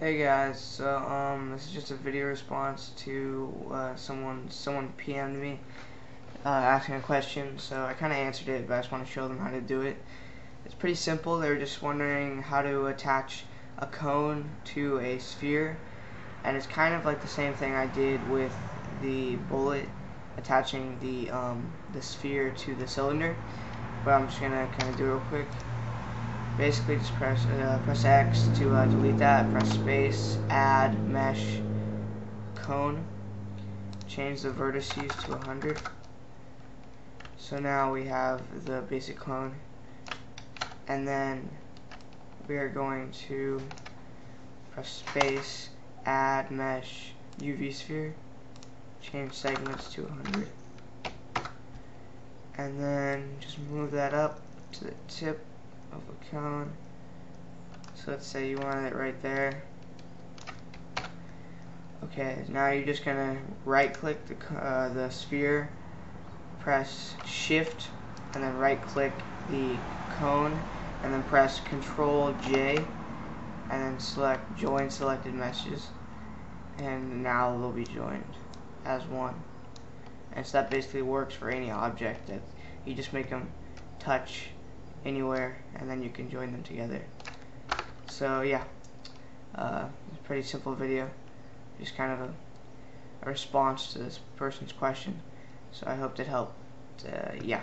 Hey guys, so um, this is just a video response to uh, someone someone PM'd me uh, asking a question. So I kind of answered it, but I just want to show them how to do it. It's pretty simple. They were just wondering how to attach a cone to a sphere, and it's kind of like the same thing I did with the bullet attaching the um, the sphere to the cylinder. But I'm just gonna kind of do it real quick basically just press uh, press X to uh, delete that, press space, add mesh cone, change the vertices to 100. So now we have the basic cone, and then we are going to press space, add mesh UV sphere, change segments to 100, and then just move that up to the tip of a cone. So let's say you want it right there. Okay, now you're just gonna right click the, uh, the sphere, press shift, and then right click the cone, and then press control J, and then select join selected meshes, and now they'll be joined as one. And so that basically works for any object that you just make them touch anywhere and then you can join them together. So yeah. Uh, pretty simple video. Just kind of a, a, response to this person's question. So I hope that helped. Uh, yeah